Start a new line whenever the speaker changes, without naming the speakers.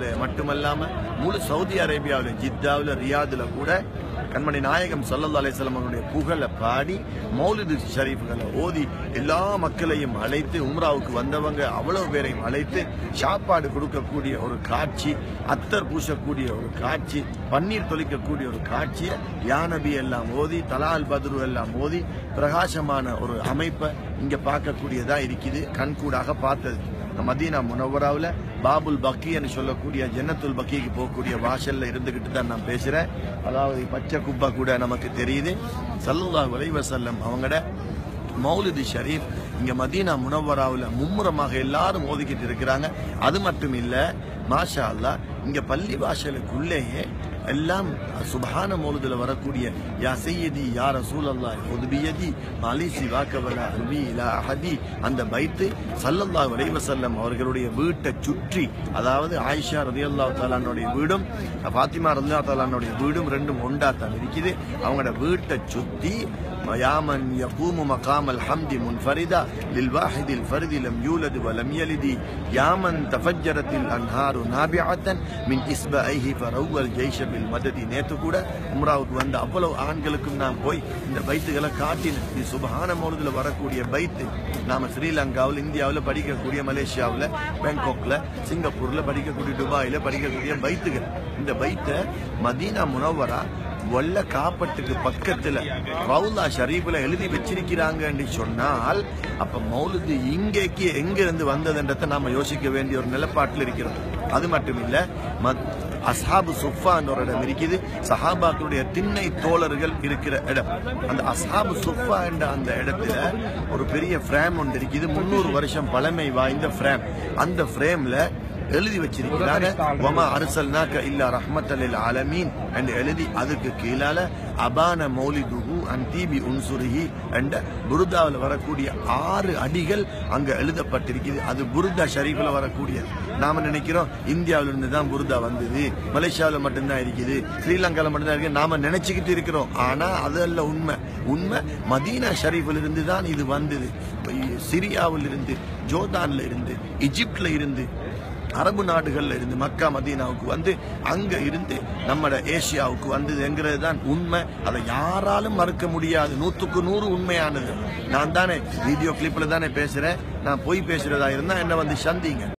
அரேபியாவில் மட்டுமல்லாம முழு சவுதி அரேபியாவில் ஜித்தாவில் ரியாதுல கூட கண்மணி நாயகம் சல்லல்லா அலிஸ்லாம் அவருடைய புகழை பாடி மௌலிது ஷரீஃப்களை ஓதி எல்லா மக்களையும் அழைத்து உம்ராவுக்கு வந்தவங்க அவ்வளவு பேரையும் அழைத்து சாப்பாடு கொடுக்கக்கூடிய ஒரு காட்சி அத்தர் பூசக்கூடிய ஒரு காட்சி பன்னீர் தொளிக்கக்கூடிய ஒரு காட்சியை யானபி எல்லாம் ஓதி தலால் பத்ரு எல்லாம் ஓதி பிரகாசமான ஒரு அமைப்பை இங்க பார்க்கக்கூடியதாக இருக்குது. கண்கூடாக பார்த்தது. மதீனா முனவராவில் பாபுல் பக்கின்னு சொல்லக்கூடிய ஜன்னத்துல் பக்கிக்கு போகக்கூடிய வாசல்ல இருந்துகிட்டு தான் நான் பேசுறேன். அதாவது பச்சை குப்பா கூட நமக்கு தெரியுது. சல்லுல்லா அலைஹி செல்லம் அவங்களோட மௌலிது ஷரீஃப் இங்க மதீனா முனவராவில் மும்முரமாக எல்லாரும் ஓதிக்கிட்டு இருக்கிறாங்க. அது மட்டும் இல்லை மாஷா அல்லாஹ் இங்கே பள்ளி வாசலுக்குள்ளேயே எல்லாம் சுபஹான மூலத்தில் வரக்கூடிய யா சையதி யா ரசூலல்லாஹ் உதுபியதி மாலி சிவாக்கவலா அல்வி இலா அஹதி அந்த பைத்து சல்லல்லா அலைஹி அவர்களுடைய வீட்டை சுற்றி அதாவது ஆயிஷா ரலியல்லாஹு தாலானுடைய வீடும் ஃபாத்திமா ரலியல்லாஹு தாலானுடைய வீடும் ரெண்டும் ஒண்டா தான் இருக்குது. அவங்களோட வீட்டை சுத்தி யாமன் யகூமு மகாமல் ஹம்தி முன்ஃபரிதா லில் வாஹிதில் ஃபரிதிலம் யூலது வலம் யலிதி யாமன் தஃபஜ்ஜரத்தில் அன்ஹாரு நாபிஅத்தன் மின் இஸ்பஐஹி ஃபரவ்வல் ஜெய்ஷ பில் மததி. நேற்று கூட உம்ராவுக்கு வந்த அவ்வளவு ஆண்களுக்கும் நாம் போய் இந்த பைத்துகளை காட்டினேன் இது சுபஹான மௌலதுல வரக்கூடிய பைத்து. நாம் ஸ்ரீலங்காவில் இந்தியாவில் படிக்கக்கூடிய மலேசியாவில் பேங்காக்ல சிங்கப்பூரில் படிக்கக்கூடிய துபாயில் படிக்கக்கூடிய பைத்துகள். இந்த பைத்தை மதீனா முனவரா வல்ல காப்பட்டுக்கு பக்கத்துல ரவுலா ஷரீஃபில் எழுதி வச்சிருக்கிறாங்கன்னு சொன்னால் அப்ப மௌலுது இங்கேக்கு எங்கிருந்து வந்ததுன்றத நாம யோசிக்க வேண்டிய ஒரு நிலப்பாட்டில் இருக்கிறோம். அது மட்டும் இல்ல மத்- சுஃபான்ற ஒரு இடம் இருக்குது. சஹாபாக்களுடைய திண்ணை தோழர்கள் இருக்கிற இடம். அந்த அசாபு சுஃபா என்ற அந்த இடத்துல ஒரு பெரிய ஃப்ரேம் ஒன்று இருக்குது. முன்னூறு வருஷம் பழமை வாய்ந்த ஃப்ரேம் அந்த ஃப்ரேம்ல எழுதி வச்சிருக்கிறாங்க. வமா அரசல்னாக்க இல்லா ரஹ்மத்தலில் ஆலமீன் என்று எழுதி அதுக்கு கீழால அபான மௌலிதுஹு அன் தீபி உன்சுருஹி என்ற புருதாவில் வரக்கூடிய ஆறு அடிகள் அங்க எழுதப்பட்டிருக்குது. அது புருதா ஷரீஃபில் வரக்கூடியது. நாம நினைக்கிறோம் இந்தியாவில இருந்து தான் புருதா வந்தது. மலேசியாவில் மட்டும்தான் இருக்குது. ஸ்ரீலங்காவில் மட்டும்தான் இருக்கு நாம நினைச்சுக்கிட்டு இருக்கிறோம். ஆனா அதல்ல உண்மை. உண்மை மதீனா ஷரீஃபில் இருந்து தான் இது வந்தது. சிரியாவில் இருந்து ஜோர்டான்ல இருந்து எகிப்துல இருந்து. அரபு நாடுகள்ல இருந்து மக்கா மதீனாவுக்கு வந்து அங்க இருந்து நம்மட ஏசியாவுக்கு வந்ததுங்கிறது தான் உண்மை. அதை யாராலும் மறுக்க முடியாது. நூத்துக்கு நூறு உண்மையானது. நான் தானே வீடியோ கிளிப்ல தானே பேசுறேன். நான் பொய் பேசுறதா இருந்தா என்ன வந்து சந்திங்க?